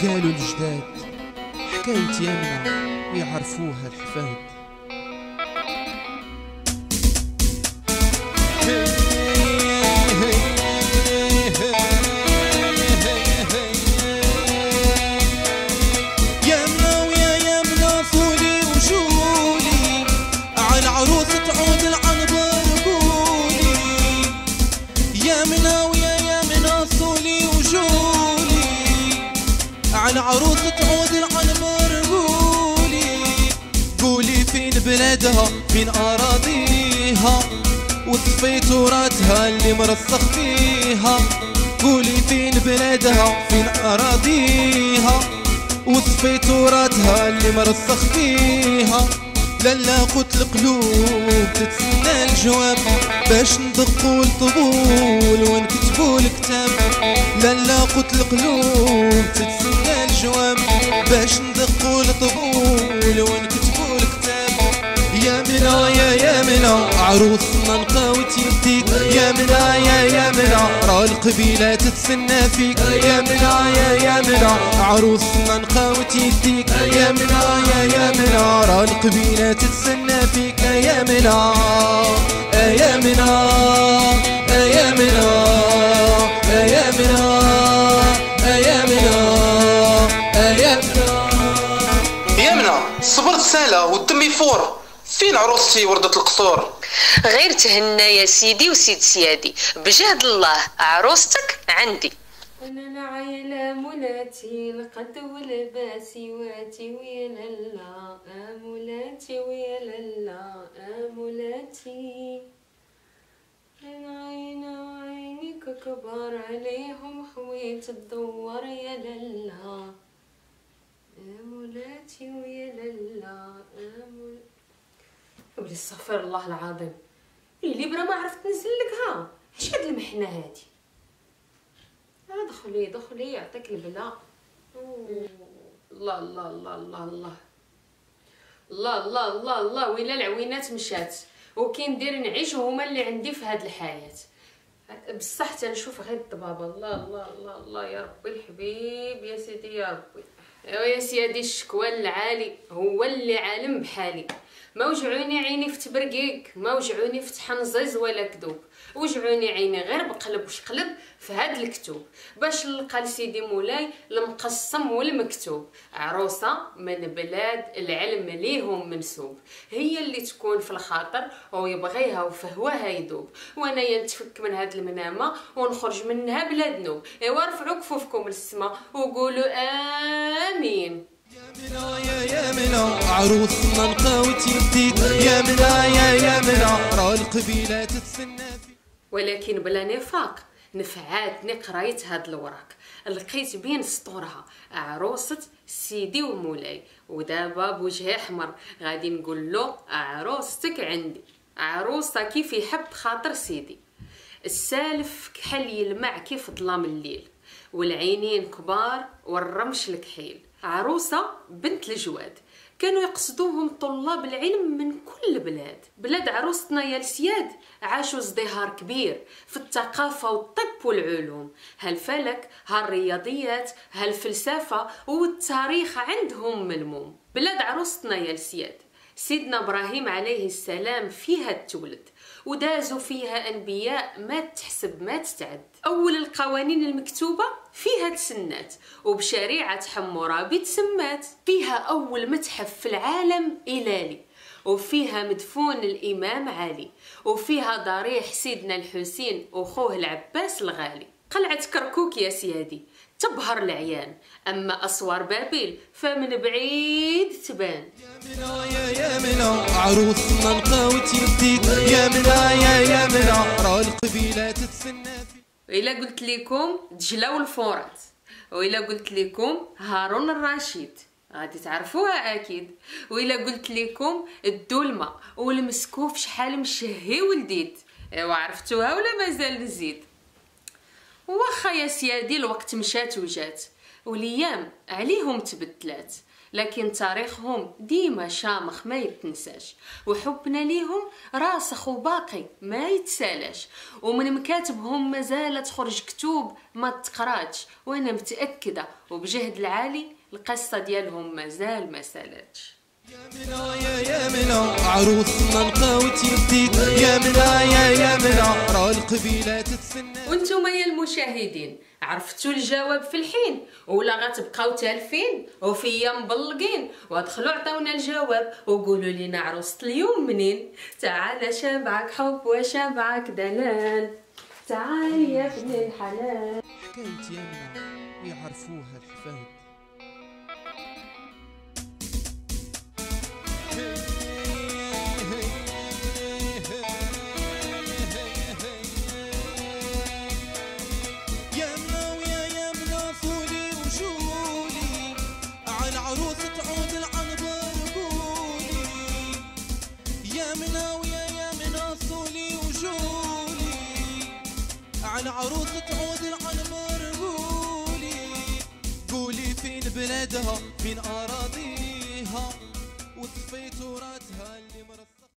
قالوا الجداد حكاية يامنا يعرفوها الحفاد. عروس تعود العروس. بلادها فين أراضيها. وصفي تراثها اللي مرسخ فيها. قولي فين بلادها فين أراضيها. وصفي تراثها اللي مرسخ فيها. لالا قلت القلوب تتسنى الجواب. باش ندقوا الطبول ونكتبوا الكتاب. لالا قلت القلوب تتسنى الجواب. باش ندقوا الطبول منا عروسنا نقاوت يديك يا منا يا يا منا راه القبيلة تتسنى فيك. يا منا يا يا منا عروسنا نقاوت يديك يا منا يا يا منا راه القبيلة تتسنى فيك. يا منا يا منا يا منا يا منا يا منا يا منا صبرت سالة والدم يفور فين عروستي وردة القصور؟ غير تهنا يا سيدي وسيد سيادي. بجهد الله عروستك عندي. أنا العيلة مولاتي القد والباسي واتي ويا لالا امولاتي ويا لالا امولاتي العينة وعينيك كبار عليهم خويت تدور يا لالا امولاتي ويا لالا امول ولي استغفر الله العظيم. اللي برا ما عرفت نزل لك ها؟ اش هاد المحنة هادي؟ آه دخلي دخلي يعطيك البلا. الله الله الله الله الله. الله الله الله الله. ويلا العوينات مشات. وكي ندير نعيش هما اللي عندي في هاد الحياة. بصح تنشوف غير الضبابة الله الله الله الله. يا ربي الحبيب يا سيدي يا ربي. يا سيدي الشكوى العالي هو اللي عالم بحالي. ما وجعوني عيني في تبرقيق ما وجعوني في تحنزيز ولا كذوب. وجعوني عيني غير بقلب وشقلب في هاد الكتوب باش نلقى لسيدي مولاي المقسم والمكتوب. عروسة من بلاد العلم ليهم منسوب. هي اللي تكون في الخاطر ويبغيها وفهواها يذوب. وأنا ينتفك من هاد المنامة ونخرج منها بلا ذنوب إيوا رفعوا كفوفكم للسما وقولوا آمين. يا منا عروسنا نقاوت يديك يا منا يا يا منا راه القبيلة تتسنى. ولكن بلا نفاق نفعاتني قرايت هاد الوراق لقيت بين سطورها عروسة سيدي ومولاي ودابا بوجهي أحمر. غادي نقول له عروستك عندي. عروسة كيف يحب خاطر سيدي. السالف كحل يلمع كيف ظلام الليل والعينين كبار والرمش الكحيل. عروسة بنت الجواد. كانوا يقصدوهم طلاب العلم من كل بلاد. بلاد عروستنا يا السياد عاشوا ازدهار كبير في الثقافة والطب والعلوم. هالفلك هالرياضيات هالفلسفة والتاريخ عندهم ملموم؟ بلاد عروستنا يا السياد. سيدنا إبراهيم عليه السلام فيها تولد ودازوا فيها أنبياء ما تحسب ما تتعد أول القوانين المكتوبة فيها تسنات وبشريعة حمورابي تسمات. فيها أول متحف في العالم الالي وفيها مدفون الإمام علي وفيها ضريح سيدنا الحسين وخوه العباس الغالي. قلعة كركوك يا سيادي تبهر العيان. أما أسوار بابل فمن بعيد تبان. يا يا منا عروسنا نقاوت يديك يا منا يا يا منا راه القبيلة تتسنى وإلا قلت لكم دجلة والفرات وإلا قلت لكم هارون الرشيد. غادي تعرفوها أكيد. وإلا قلت لكم الدولمة والمسكوف شحال مشهي ولديت. إيوا عرفتوها ولا مازال نزيد؟ واخا يا سيادي الوقت مشات وجات. والأيام عليهم تبدلات. لكن تاريخهم ديما شامخ ما يتنساش. وحبنا ليهم راسخ وباقي ما يتسالاش. ومن مكاتبهم مازال تخرج كتوب ما تقراتش وأنا متأكدة وبجهد العالي القصة ديالهم مازال ما سالاتش. منا يا يا منا عروسنا نقاوت يديك يا منا يا يا منا راه القبيلة تتسنى. وأنتم يا المشاهدين عرفتوا الجواب في الحين؟ ولا غتبقاو تالفين؟ وفيا مبلقين وادخلوا عطاونا الجواب وقولوا لنا عروسة اليوم منين. تعال شبعك حب وشبعك دلال تعال يا ابن الحلال. حكاية يا منا يعرفوها الحفايد على عروس تعود العنبر قولي قولي فين بلادها فين أراضيها وطفي تراثها اللي مرث